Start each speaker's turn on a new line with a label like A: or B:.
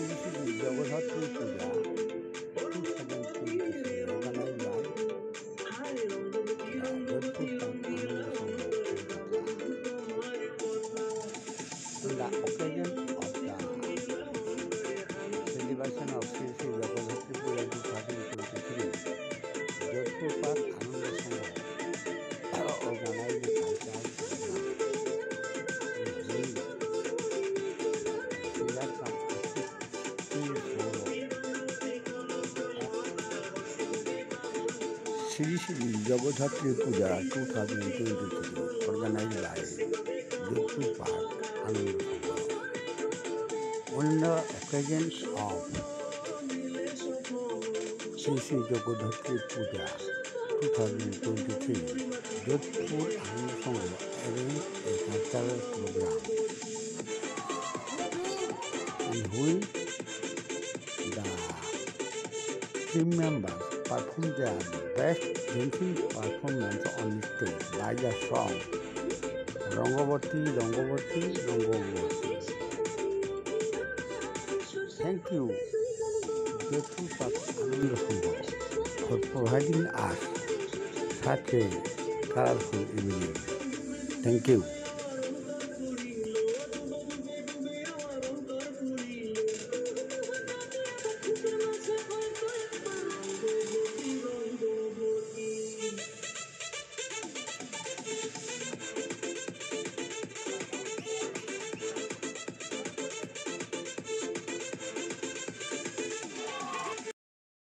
A: तुमची जगभरात ती पूजा ती सगळी तुमची योगाला In the occasion Sri Sri Jagadhatri Puja 2023 organized by Jodhpur Park Sangha. On the occasions of Sri Sri Jagadhatri Puja 2023, Jodhpur Anand arranged a cultural program in which team members performed their best dancing performance on stage by the song Rangabati, Rangabati, Rangabati. Thank you, Anand for providing us such a colorful evening. Thank you.